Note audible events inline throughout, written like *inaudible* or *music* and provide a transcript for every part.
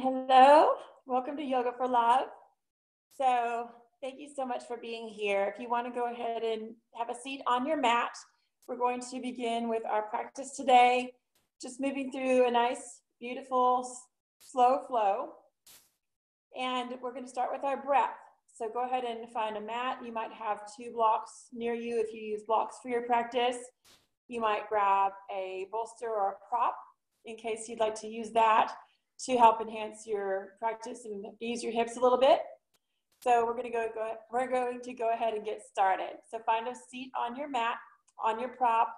Hello, welcome to Yoga for Love. So thank you so much for being here. If you want to go ahead and have a seat on your mat, we're going to begin with our practice today. Just moving through a nice, beautiful, slow flow. And we're going to start with our breath. So go ahead and find a mat. You might have two blocks near you if you use blocks for your practice. You might grab a bolster or a prop in case you'd like to use that to help enhance your practice and ease your hips a little bit. So we're going to go, go we're going to go ahead and get started. So find a seat on your mat, on your prop,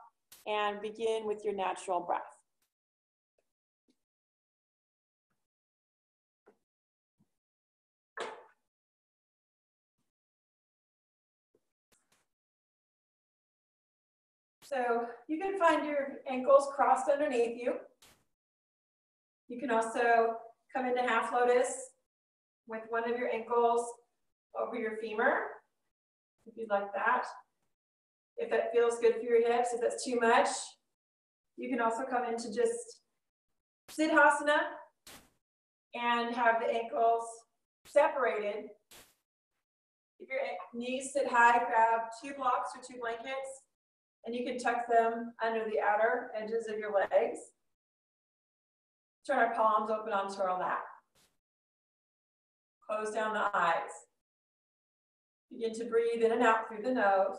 and begin with your natural breath. So you can find your ankles crossed underneath you. You can also come into half lotus with one of your ankles over your femur, if you'd like that. If that feels good for your hips, if that's too much, you can also come into just Siddhasana and have the ankles separated. If your knees sit high, grab two blocks or two blankets, and you can tuck them under the outer edges of your legs. Turn our palms open onto our lap. Close down the eyes. Begin to breathe in and out through the nose.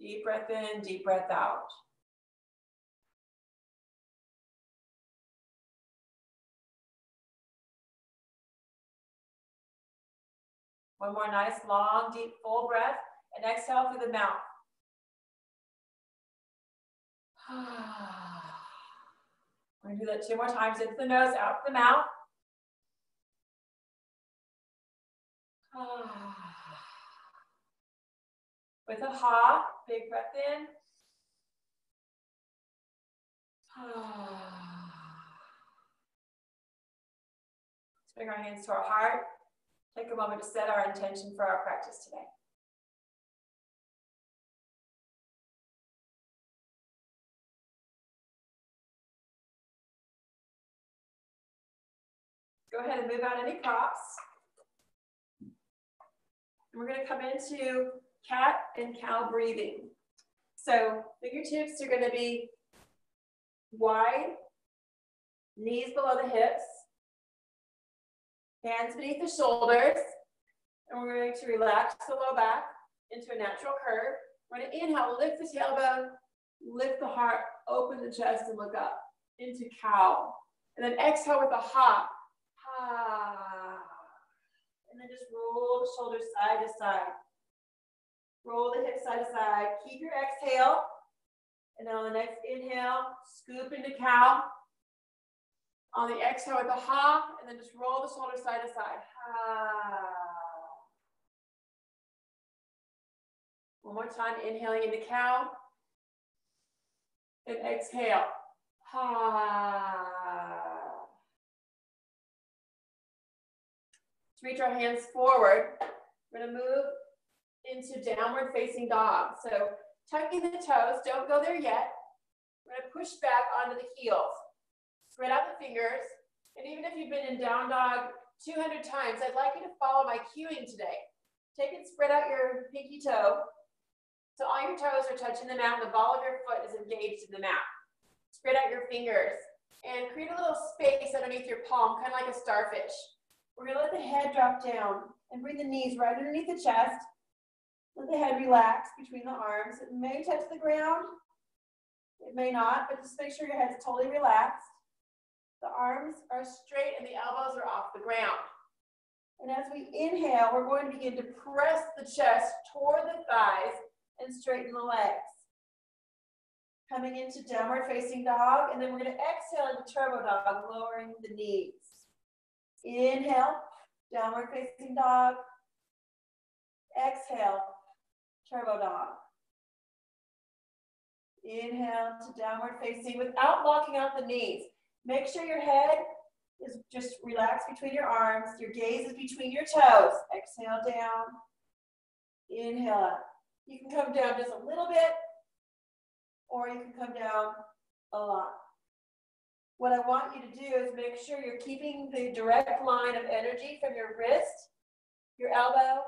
Deep breath in, deep breath out. One more nice, long, deep, full breath. And exhale through the mouth. *sighs* We're gonna do that two more times. Into the nose, out the mouth. *sighs* With a ha, big breath in. *sighs* Let's bring our hands to our heart. Take a moment to set our intention for our practice today. Go ahead and move out any props. And we're going to come into cat and cow breathing. So fingertips are going to be wide, knees below the hips, Hands beneath the shoulders. And we're going to relax the low back into a natural curve. We're going to inhale, lift the tailbone, lift the heart, open the chest, and look up into cow. And then exhale with a ha. Ha. And then just roll the shoulders side to side. Roll the hips side to side. Keep your exhale. And then on the next inhale, scoop into cow. On the exhale with a ha, and then just roll the shoulders side to side. Ha. One more time, inhaling into cow. And exhale. Ha. Let's reach our hands forward. We're gonna move into downward facing dog. So tucking the toes, don't go there yet. We're gonna push back onto the heels. Spread out the fingers. And even if you've been in down dog 200 times, I'd like you to follow my cueing today. Take and spread out your pinky toe. So all your toes are touching the mat and the ball of your foot is engaged in the mat. Spread out your fingers and create a little space underneath your palm, kind of like a starfish. We're gonna let the head drop down and bring the knees right underneath the chest. Let the head relax between the arms. It may touch the ground, it may not, but just make sure your head's totally relaxed. The arms are straight and the elbows are off the ground. And as we inhale, we're going to begin to press the chest toward the thighs and straighten the legs. Coming into downward facing dog, and then we're going to exhale into turbo dog, lowering the knees. Inhale, downward facing dog. Exhale, turbo dog. Inhale to downward facing without locking out the knees. Make sure your head is just relaxed between your arms. Your gaze is between your toes. Exhale down. Inhale up. You can come down just a little bit, or you can come down a lot. What I want you to do is make sure you're keeping the direct line of energy from your wrist, your elbow,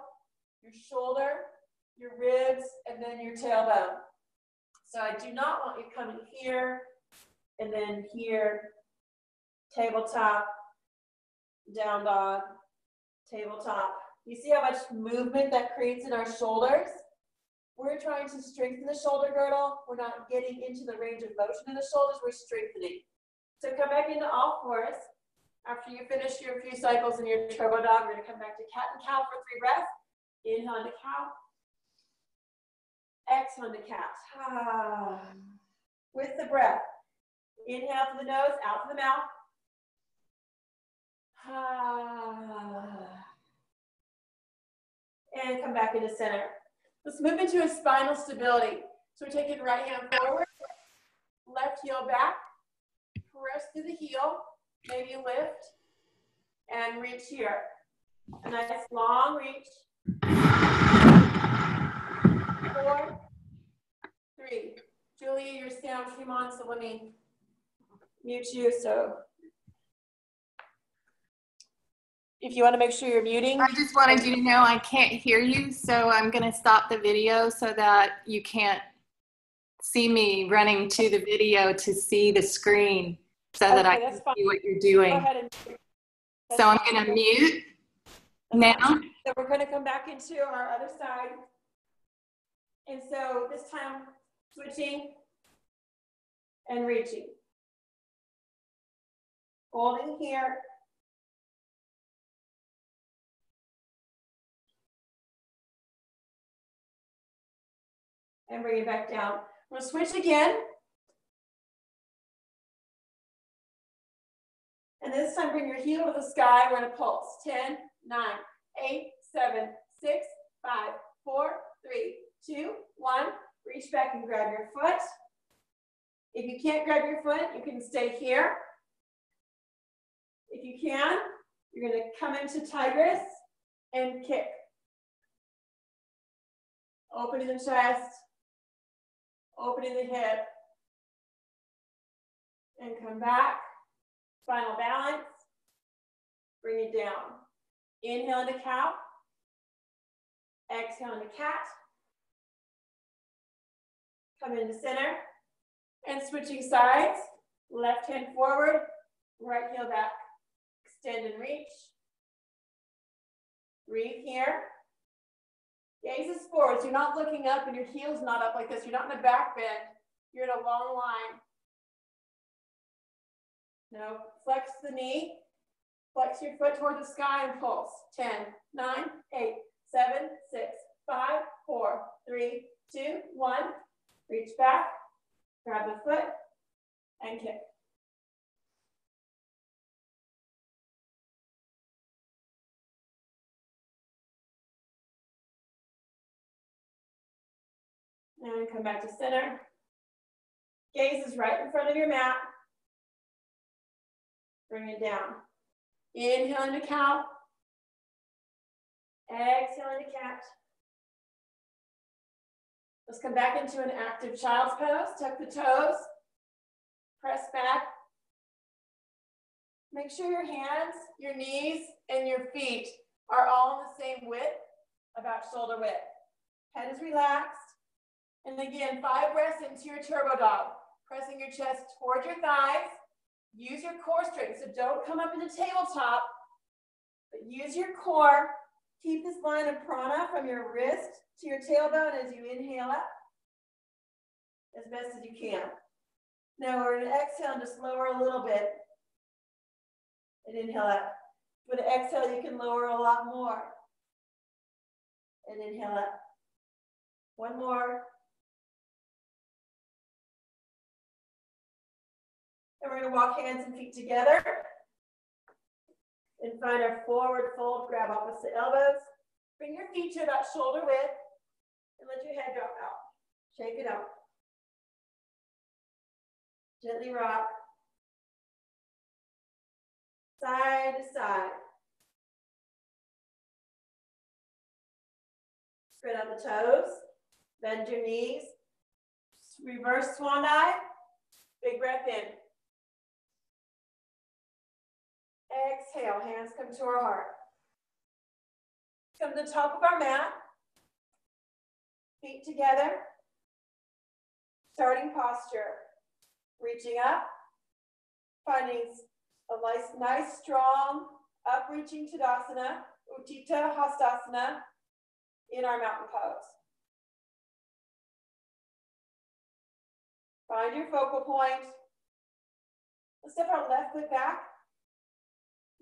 your shoulder, your ribs, and then your tailbone. So I do not want you coming here and then here, tabletop, down dog, tabletop. You see how much movement that creates in our shoulders? We're trying to strengthen the shoulder girdle. We're not getting into the range of motion in the shoulders, we're strengthening. So come back into all fours. After you finish your few cycles in your turbo dog, we're gonna come back to cat and cow for three breaths. Inhale into cow. Exhale into cat. Ah. *sighs* With the breath. Inhale through the nose, out through the mouth. Ah. And come back into center. Let's move into a spinal stability. So we're taking right hand forward, left heel back, press through the heel, maybe lift, and reach here. A nice long reach. Four, three. Julia, your sound came on, so let me mute you. So if you want to make sure you're muting. I just wanted you to know I can't hear you, so I'm going to stop the video so that you can't see me running to the video to see the screen so okay, that I can fine. see what you're doing. So I'm going to mute now. So we're going to come back into our other side. And so this time, switching and reaching. Holding here. And bring it back down. We'll switch again. And this time bring your heel to the sky. We're gonna pulse. 10, 9, 8, 7, 6, 5, 4, 3, 2, 1. Reach back and grab your foot. If you can't grab your foot, you can stay here. If you can, you're gonna come into tigress and kick. Opening the chest, opening the hip, and come back. Final balance. Bring it down. Inhale into cow. Exhale into cat. Come into center. And switching sides. Left hand forward, right heel back. Extend and reach. Breathe here. Is forward. So you're not looking up and your heel's not up like this. You're not in a back bend. You're in a long line. No, flex the knee. Flex your foot toward the sky and pulse. 10, 9, 8, 7, 6, 5, 4, 3, 2, 1. Reach back, grab the foot, and kick. And come back to center. Gaze is right in front of your mat. Bring it down. Inhale into cow. Exhale into cat. Let's come back into an active child's pose. Tuck the toes. Press back. Make sure your hands, your knees, and your feet are all in the same width, about shoulder width. Head is relaxed. And again, five breaths into your turbo dog. Pressing your chest towards your thighs. Use your core strength. So don't come up into tabletop, but use your core. Keep this line of prana from your wrist to your tailbone as you inhale up as best as you can. Now we're going to exhale and just lower a little bit and inhale up. The exhale, you can lower a lot more and inhale up. One more. And we're gonna walk hands and feet together and find our forward fold, grab opposite elbows. Bring your feet to about shoulder width and let your head drop out. Shake it out. Gently rock. Side to side. Spread out the toes. Bend your knees. Reverse swan dive. Big breath in. Exhale, hands come to our heart. Come to the top of our mat. Feet together. Starting posture. Reaching up. Finding a nice, nice strong, upreaching Tadasana, Utthita Hastasana in our mountain pose. Find your focal point. Let's step our left foot back.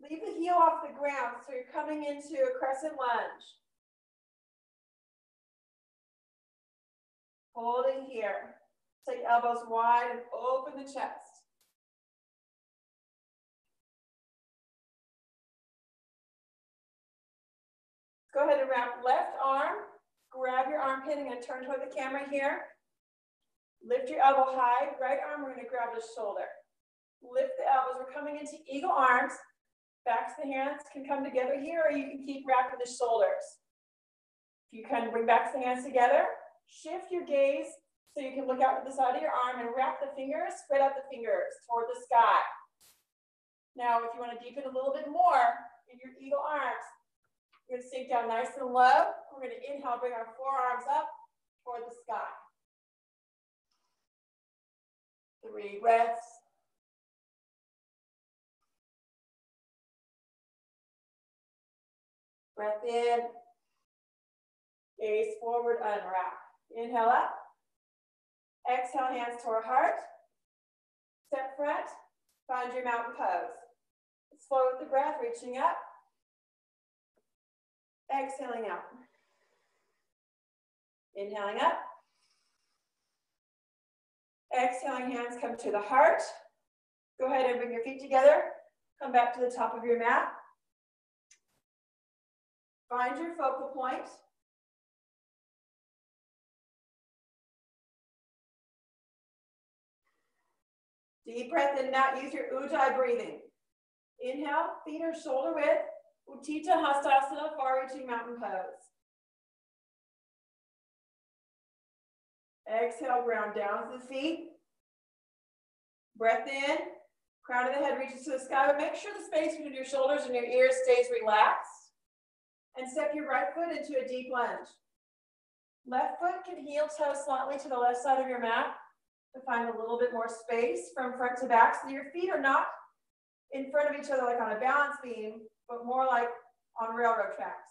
Leave the heel off the ground so you're coming into a crescent lunge. Holding here. Take elbows wide and open the chest. Go ahead and wrap left arm. Grab your armpit. Going to turn toward the camera here. Lift your elbow high. Right arm, we're to grab the shoulder. Lift the elbows. We're coming into eagle arms. Backs of the hands can come together here, or you can keep wrapping the shoulders. If you can bring backs of the hands together. Shift your gaze so you can look out to the side of your arm and wrap the fingers, spread out the fingers toward the sky. Now, if you want to deepen a little bit more in your eagle arms, we're going to sink down nice and low. We're going to inhale, bring our forearms up toward the sky. Three breaths. Breath in. Gaze forward, unwrap. Inhale up. Exhale, hands to our heart. Step front. Find your mountain pose. Slow with the breath, reaching up. Exhaling out. Inhaling up. Exhaling, hands come to the heart. Go ahead and bring your feet together. Come back to the top of your mat. Find your focal point. Deep breath in now. Use your ujjayi breathing. Inhale, feet are shoulder width. Utthita Hastasana, far-reaching mountain pose. Exhale, ground down to the feet. Breath in, crown of the head reaches to the sky, but make sure the space between your shoulders and your ears stays relaxed and step your right foot into a deep lunge. Left foot can heel toe slightly to the left side of your mat to find a little bit more space from front to back so your feet are not in front of each other like on a balance beam, but more like on railroad tracks.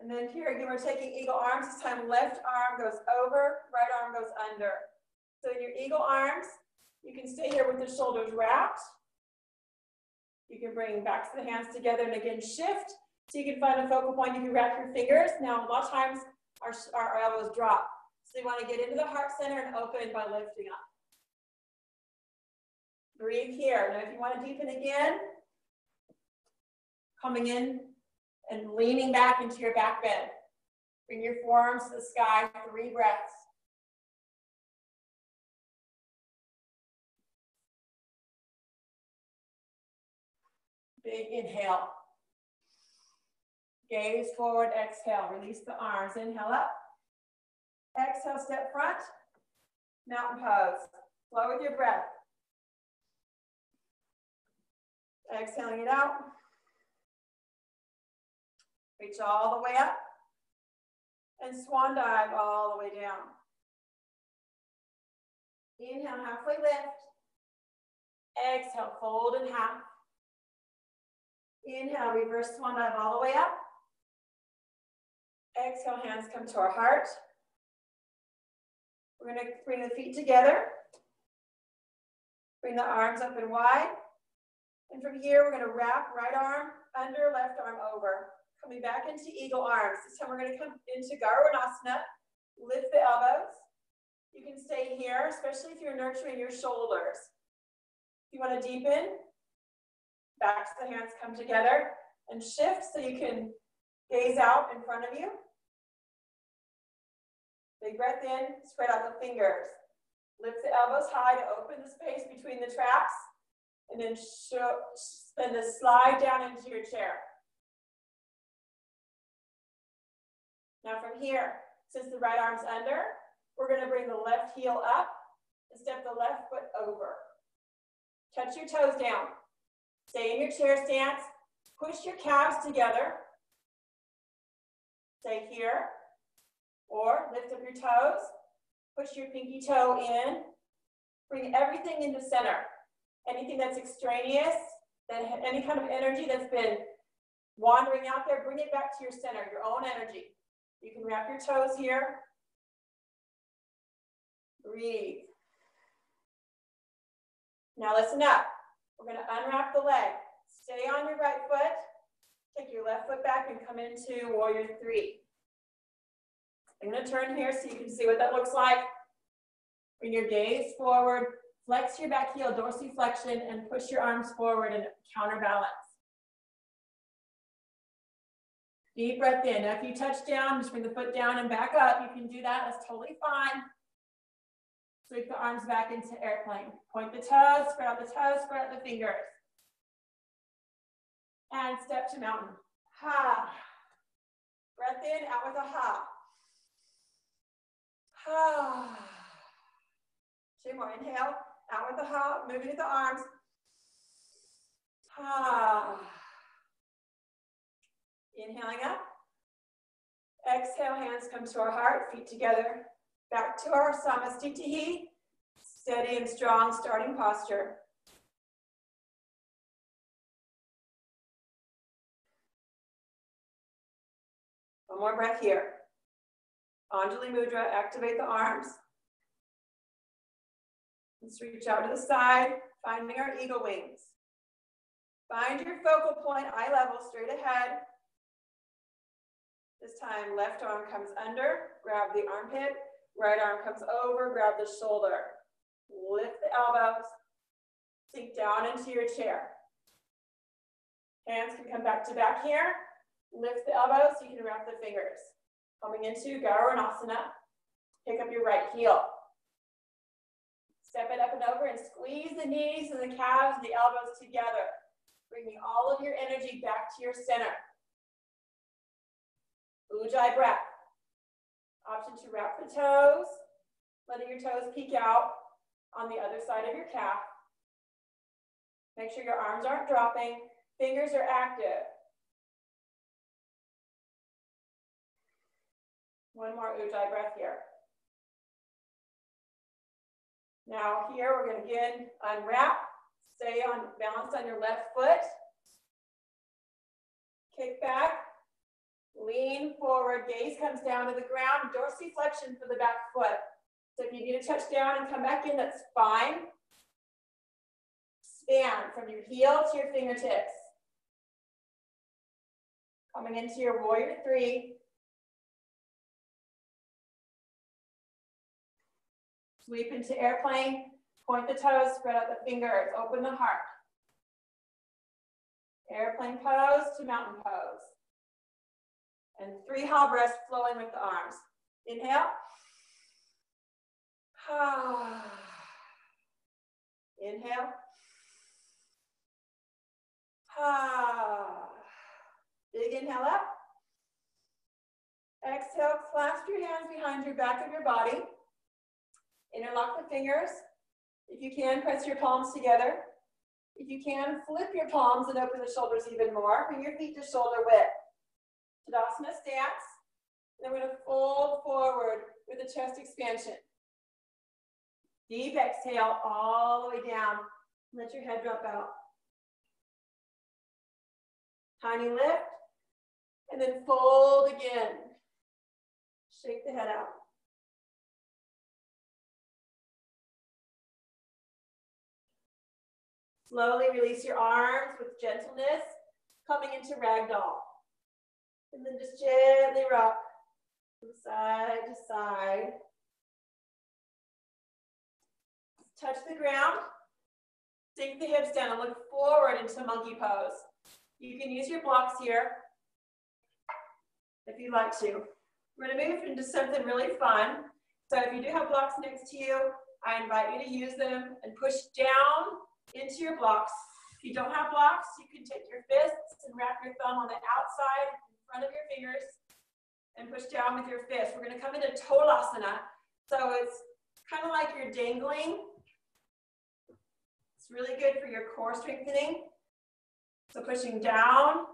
And then here again, we're taking eagle arms. This time left arm goes over, right arm goes under. So in your eagle arms, you can stay here with the shoulders wrapped you can bring backs of the hands together and again shift. So you can find a focal point. You can wrap your fingers. Now, a lot of times our, our elbows drop. So you want to get into the heart center and open by lifting up. Breathe here. Now, if you want to deepen again, coming in and leaning back into your back bend. Bring your forearms to the sky, three breaths. Big inhale. Gaze forward, exhale. Release the arms. Inhale up. Exhale, step front. Mountain pose. Flow with your breath. Exhaling it out. Reach all the way up. And swan dive all the way down. Inhale, halfway lift. Exhale, fold in half. Inhale, reverse swan dive all the way up. Exhale, hands come to our heart. We're gonna bring the feet together. Bring the arms up and wide. And from here, we're gonna wrap right arm under, left arm over. Coming back into eagle arms. This time we're gonna come into Garudasana. Lift the elbows. You can stay here, especially if you're nurturing your shoulders. If you wanna deepen, backs of the hands come together and shift so you can gaze out in front of you. Big breath in, spread out the fingers. Lift the elbows high to open the space between the traps and then then the slide down into your chair. Now from here, since the right arm's under, we're gonna bring the left heel up and step the left foot over. Touch your toes down. Stay in your chair stance. Push your calves together. Stay here. Or lift up your toes. Push your pinky toe in. Bring everything into center. Anything that's extraneous, that any kind of energy that's been wandering out there, bring it back to your center, your own energy. You can wrap your toes here. Breathe. Now listen up. We're gonna unwrap the leg. Stay on your right foot. Take your left foot back and come into warrior three. I'm gonna turn here so you can see what that looks like. Bring your gaze forward, flex your back heel, dorsiflexion, and push your arms forward and counterbalance. Deep breath in. Now if you touch down, just bring the foot down and back up. You can do that, that's totally fine. Sweep the arms back into airplane. Point the toes, spread out the toes, spread out the fingers. And step to mountain. Ha. Breath in, out with a ha. Ha. Two more. Inhale, out with a ha. Moving with the arms. Ha. Inhaling up. Exhale, hands come to our heart, feet together. Back to our Samasthiti, steady and strong starting posture. One more breath here. Anjali Mudra, activate the arms. Let's reach out to the side, finding our eagle wings. Find your focal point, eye level, straight ahead. This time, left arm comes under, grab the armpit, right arm comes over, grab the shoulder. Lift the elbows, sink down into your chair. Hands can come back to back here. Lift the elbows you can wrap the fingers. Coming into Garudasana, pick up your right heel. Step it up and over and squeeze the knees and the calves and the elbows together, bringing all of your energy back to your center. Ujjayi breath. Option to wrap the toes, letting your toes peek out on the other side of your calf. Make sure your arms aren't dropping, fingers are active. One more Ujjayi breath here. Now here we're going to again unwrap, stay on balance on your left foot. Kick back, Lean forward, gaze comes down to the ground, dorsiflexion for the back foot. So if you need to touch down and come back in, that's fine. Expand from your heel to your fingertips. Coming into your warrior three. Sweep into airplane, point the toes, spread out the fingers, open the heart. Airplane pose to mountain pose. And three hollow breaths flowing with the arms. Inhale. *sighs* Inhale. *sighs* Big inhale up. Exhale, clasp your hands behind your back of your body. Interlock the fingers. If you can, press your palms together. If you can, flip your palms and open the shoulders even more. Bring your feet to shoulder width. Tadasana stance. Then we're to fold forward with a chest expansion. Deep exhale all the way down. Let your head drop out. Tiny lift. And then fold again. Shake the head out. Slowly release your arms with gentleness, coming into ragdoll. And then just gently rock from side to side. Touch the ground. Sink the hips down and look forward into monkey pose. You can use your blocks here if you'd like to. We're gonna move into something really fun. So if you do have blocks next to you, I invite you to use them and push down into your blocks. If you don't have blocks, you can take your fists and wrap your thumb on the outside front of your fingers. and push down with your fist. We're gonna come into Tolasana. So it's kind of like you're dangling. It's really good for your core strengthening. So pushing down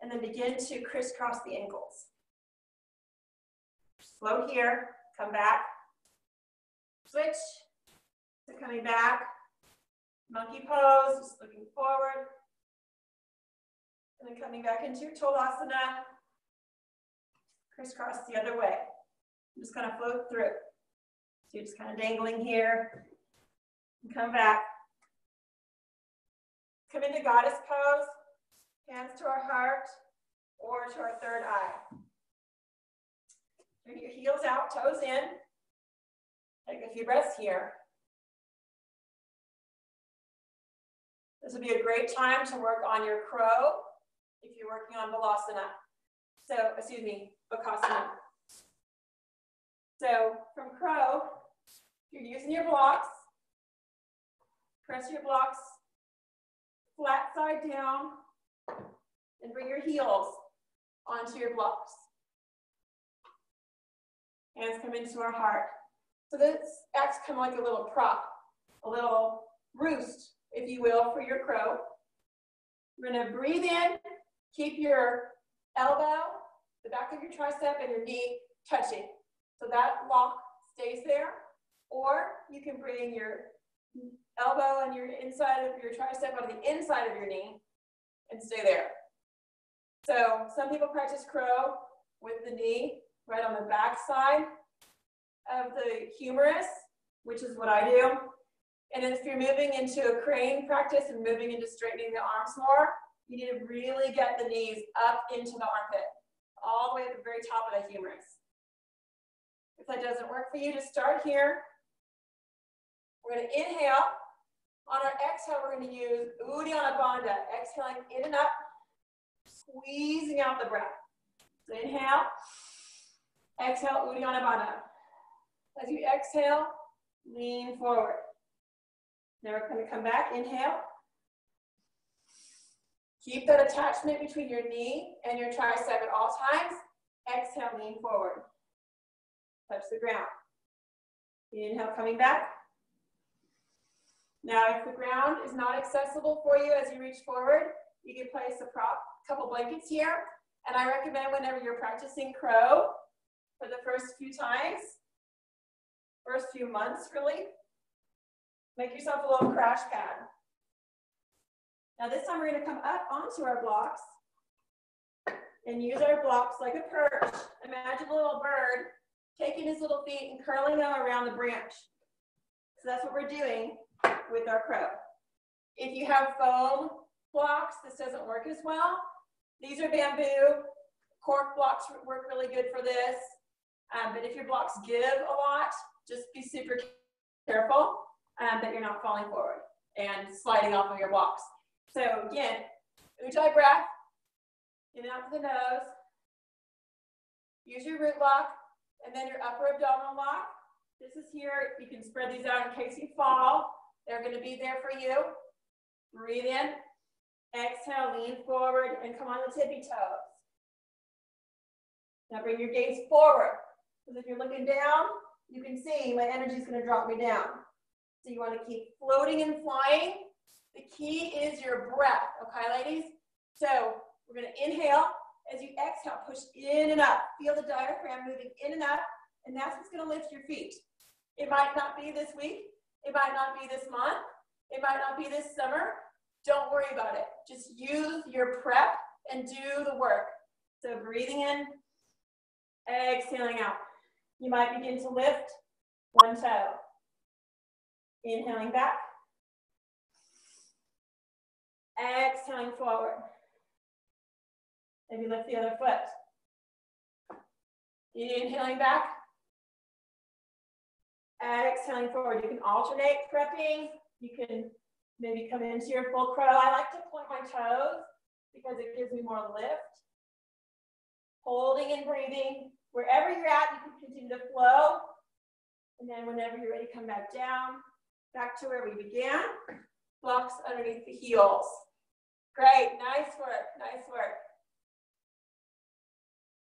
and then begin to crisscross the ankles. Slow here, come back. Switch to coming back. Monkey pose, just looking forward. And then coming back into Tolasana. Crisscross the other way. Just kind of float through. So you're just kind of dangling here. And come back. Come into goddess pose. Hands to our heart or to our third eye. Bring your heels out, toes in. Take a few breaths here. This would be a great time to work on your crow if you're working on Balasana. So, excuse me, Bakasana. So from crow, you're using your blocks, press your blocks flat side down and bring your heels onto your blocks. Hands come into our heart. So this acts kind of like a little prop, a little roost, if you will, for your crow. We're gonna breathe in, keep your elbow, the back of your tricep and your knee touching. So that lock stays there. Or you can bring your elbow and your inside of your tricep on the inside of your knee and stay there. So some people practice crow with the knee right on the back side of the humerus, which is what I do. And if you're moving into a crane practice and moving into straightening the arms more, you need to really get the knees up into the armpit, all the way at the very top of the humerus. If that doesn't work for you, just start here. We're to inhale. On our exhale, we're to use Uddiyana Bandha, exhaling in and up, squeezing out the breath. So inhale, exhale, Uddiyana Bandha. As you exhale, lean forward. Now we're going to come back, inhale. Keep that attachment between your knee and your tricep at all times. Exhale, lean forward. Touch the ground. Inhale, coming back. Now, if the ground is not accessible for you as you reach forward, you can place a prop, couple blankets here. And I recommend whenever you're practicing crow for the first few times, first few months really, make yourself a little crash pad. Now this time we're gonna come up onto our blocks and use our blocks like a perch. Imagine a little bird taking his little feet and curling them around the branch. So that's what we're doing with our crow. If you have foam blocks, this doesn't work as well. These are bamboo. Cork blocks work really good for this. Um, but if your blocks give a lot, just be super careful um, that you're not falling forward and sliding off of your blocks. So again, Ujjayi breath, in out of the nose. Use your root lock and then your upper abdominal lock. This is here. You can spread these out in case you fall. They're going to be there for you. Breathe in. Exhale, lean forward and come on the tippy toes. Now bring your gaze forward. Because if you're looking down, you can see my energy is going to drop me down. So you want to keep floating and flying. The key is your breath, okay, ladies? So we're to inhale. As you exhale, push in and up. Feel the diaphragm moving in and up, and that's what's to lift your feet. It might not be this week. It might not be this month. It might not be this summer. Don't worry about it. Just use your prep and do the work. So breathing in, exhaling out. You might begin to lift one toe. Inhaling back. Exhaling forward. Maybe lift the other foot. Inhaling back. Exhaling forward. You can alternate prepping. You can maybe come into your full crow. I like to point my toes because it gives me more lift. Holding and breathing. Wherever you're at, you can continue to flow. And then whenever you're ready, come back down, back to where we began. Blocks underneath the heels. Great, nice work, nice work.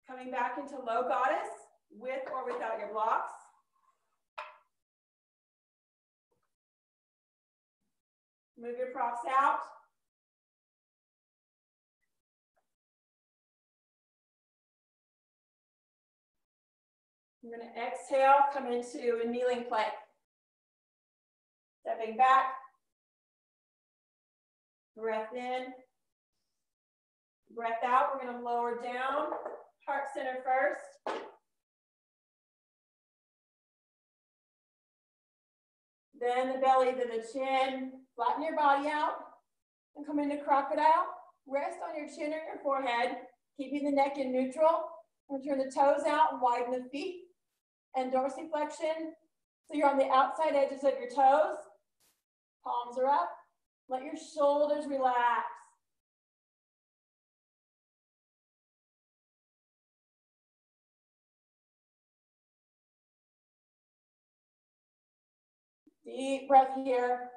Coming back into low goddess with or without your blocks. Move your props out. You're to exhale, come into a kneeling plank. Stepping back. Breath in. Breath out. We're going to lower down. Heart center first. Then the belly, then the chin. Flatten your body out and come into crocodile. Rest on your chin or your forehead, keeping the neck in neutral. And turn the toes out and widen the feet and dorsiflexion. So you're on the outside edges of your toes. Palms are up. Let your shoulders relax. Deep breath here.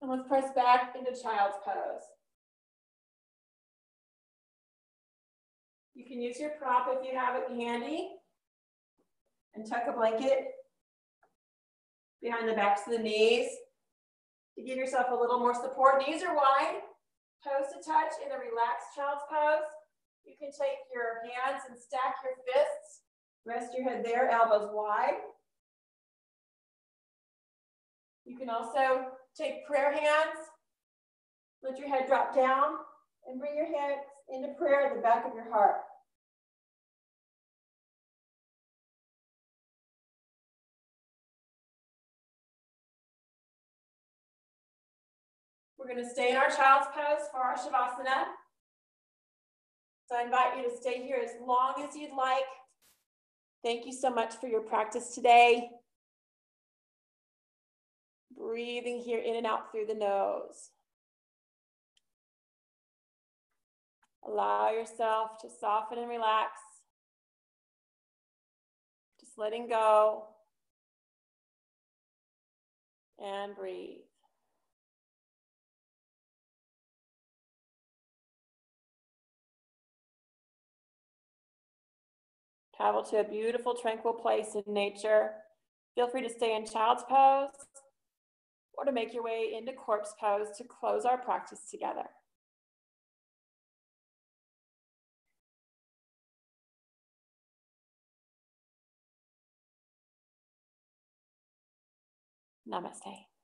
And let's press back into child's pose. You can use your prop if you have it handy and tuck a blanket behind the backs of the knees to give yourself a little more support. Knees are wide, toes to touch in a relaxed child's pose. You can take your hands and stack your fists. Rest your head there, elbows wide. You can also take prayer hands. Let your head drop down and bring your hands into prayer at the back of your heart. We're going to stay in our child's pose for our Shavasana. So I invite you to stay here as long as you'd like. Thank you so much for your practice today. Breathing here in and out through the nose. Allow yourself to soften and relax. Just letting go. And breathe. Travel to a beautiful, tranquil place in nature. Feel free to stay in child's pose or to make your way into corpse pose to close our practice together. Namaste.